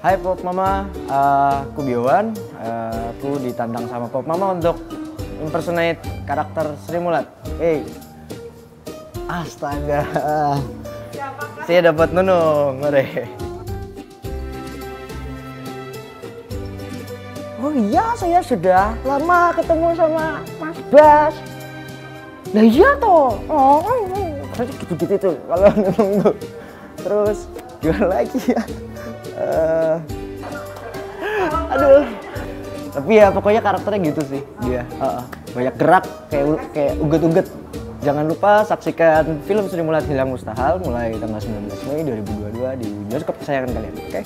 Hai Pop Mama, uh, aku Biowan. Uh, aku ditantang sama Pop Mama untuk impersonate karakter Sri Mulat. Hey, astaga, saya dapat nunung, ngore. Oh iya, saya sudah lama ketemu sama Mas Bas. Nah iya toh, oh, berarti gitu-gitu tuh kalau nunung tuh. Terus gimana lagi ya? Eh, aduh. Tapi ya pokoknya karakternya gitu sih dia. Heeh. banyak gerak kayak kayak uget-uget. Jangan lupa saksikan film Sri Mulat Hilang Mustahil mulai tanggal 19 Mei 2022 di bioskop kesayangan kalian. Oke?